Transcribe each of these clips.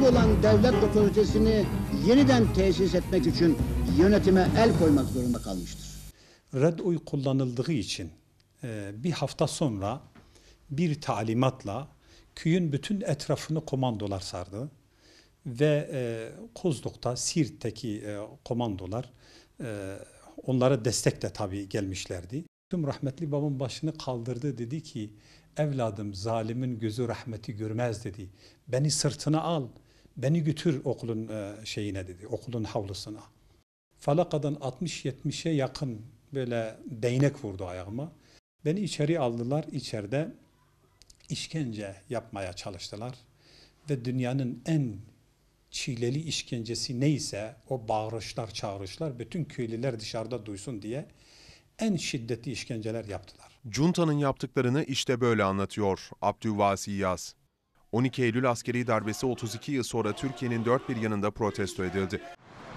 kaybolan devlet otoritesini yeniden tesis etmek için yönetime el koymak zorunda kalmıştır. Red oy kullanıldığı için e, bir hafta sonra bir talimatla köyün bütün etrafını komandolar sardı. Ve e, Kozluk'ta, Siirt'teki e, komandolar e, onlara destek de tabii gelmişlerdi. Tüm rahmetli babam başını kaldırdı dedi ki evladım zalimin gözü rahmeti görmez dedi. Beni sırtına al, beni götür okulun e, şeyine dedi, okulun havlusuna. Falaka'dan 60-70'e yakın böyle değnek vurdu ayağıma. Beni içeri aldılar. İçeride işkence yapmaya çalıştılar. Ve dünyanın en çileli işkencesi neyse o bağırışlar, çağrışlar bütün köylüler dışarıda duysun diye en şiddetli işkenceler yaptılar. Cunta'nın yaptıklarını işte böyle anlatıyor Abdülvasi Yaz. 12 Eylül askeri darbesi 32 yıl sonra Türkiye'nin dört bir yanında protesto edildi.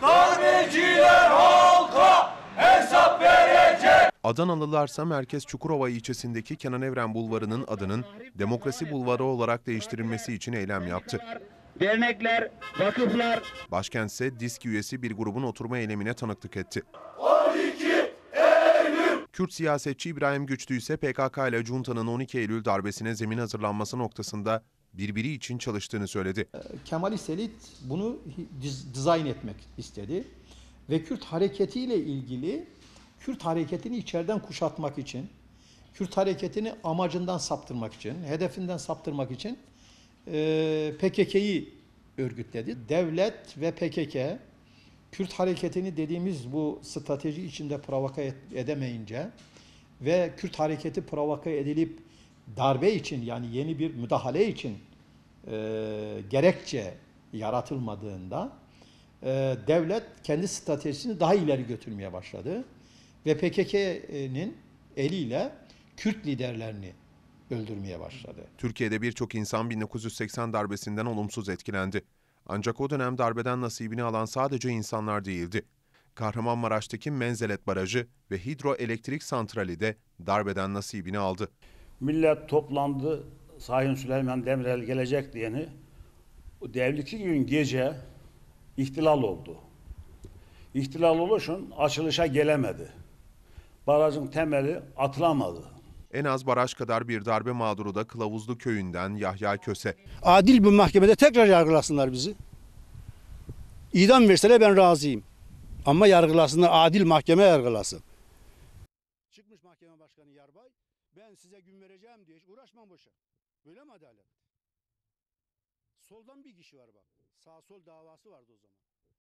Darbeciler halka hesap verecek. Adanalılarsa Merkez Çukurova ilçesindeki Kenan Evren Bulvarı'nın adının Demokrasi Bulvarı olarak değiştirilmesi için eylem yaptı. Dernekler, vakıflar, Başkent ise disk üyesi bir grubun oturma eylemine tanıklık etti. 12 Eylül. Kürt siyasetçi İbrahim Güçlü ise PKK ile Cunta'nın 12 Eylül darbesine zemin hazırlanması noktasında birbiri için çalıştığını söyledi. Kemalist elit bunu diz- dizayn etmek istedi. Ve Kürt hareketiyle ilgili Kürt hareketini içeriden kuşatmak için, Kürt hareketini amacından saptırmak için, hedefinden saptırmak için e, PKK'yı örgütledi. Devlet ve PKK Kürt hareketini dediğimiz bu strateji içinde provoka edemeyince ve Kürt hareketi provoka edilip darbe için yani yeni bir müdahale için e, gerekçe yaratılmadığında e, devlet kendi stratejisini daha ileri götürmeye başladı. Ve PKK'nin eliyle Kürt liderlerini öldürmeye başladı. Türkiye'de birçok insan 1980 darbesinden olumsuz etkilendi. Ancak o dönem darbeden nasibini alan sadece insanlar değildi. Kahramanmaraş'taki Menzelet Barajı ve hidroelektrik santrali de darbeden nasibini aldı. Millet toplandı. Sayın Süleyman Demirel gelecek diyeni. Devliki gün gece ihtilal oldu. İhtilal oluşun açılışa gelemedi. Barajın temeli atılamadı. En az baraj kadar bir darbe mağduru da Kılavuzlu Köyü'nden Yahya Köse. adil bir mahkemede tekrar yargılasınlar bizi. İdam verseler ben razıyım. Ama yargılasınlar, adil mahkeme yargılasın. Çıkmış mahkeme başkanı Yarbay, ben size gün vereceğim diye hiç uğraşmam boşa. Böyle mi adalet? Soldan bir kişi var bak. Sağ sol davası vardı o zaman.